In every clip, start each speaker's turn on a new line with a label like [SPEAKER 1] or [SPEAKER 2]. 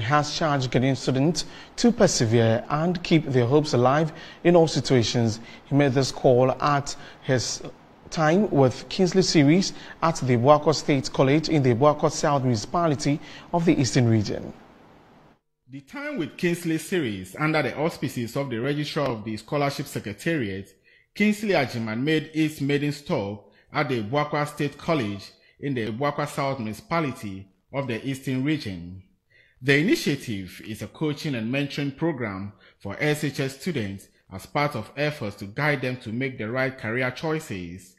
[SPEAKER 1] has charged Ghanaian students to persevere and keep their hopes alive in all situations. He made this call at his time with Kingsley Series at the Abuakwa State College in the Abuakwa South Municipality of the Eastern Region.
[SPEAKER 2] The time with Kingsley Series under the auspices of the Registrar of the Scholarship Secretariat, Kingsley Agyemang made its maiden stop at the Abuakwa State College in the Abuakwa South Municipality of the Eastern Region. The initiative is a coaching and mentoring program for SHS students as part of efforts to guide them to make the right career choices.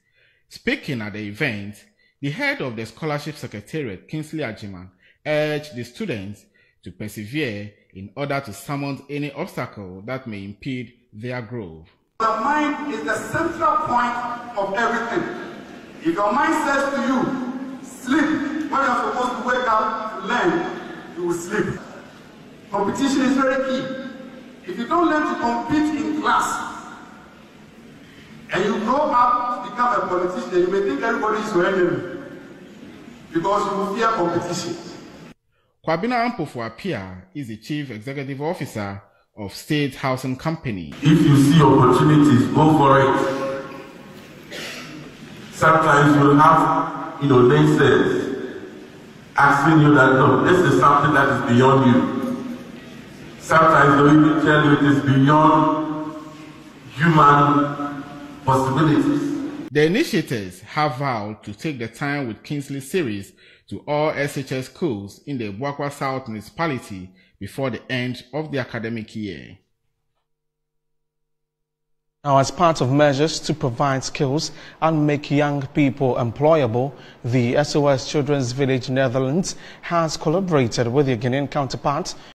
[SPEAKER 2] Speaking at the event, the head of the Scholarship Secretariat, Kingsley Agyemang, urged the students to persevere in order to surmount any obstacle that may impede their growth.
[SPEAKER 3] The mind is the central point of everything. If your mind says to you, sleep, when you're supposed to wake up learn, you will sleep. Competition is very key. If you don't learn to compete in class, and you grow up to become a politician, you may think everybody is your enemy because you fear competition.
[SPEAKER 2] Kwabena Ampofu is the Chief Executive Officer of State Housing Company.
[SPEAKER 4] If you see opportunities, go for it. Sometimes you will have, you know, naysayers asking you that, no, this is something that is beyond you. Sometimes they'll even tell you it is beyond human possibilities.
[SPEAKER 2] The initiators have vowed to take the time with Kingsley series to all SHS schools in the Abuakwa South municipality before the end of the academic year.
[SPEAKER 1] Now, as part of measures to provide skills and make young people employable, the SOS Children's Village Netherlands has collaborated with their Guinean counterparts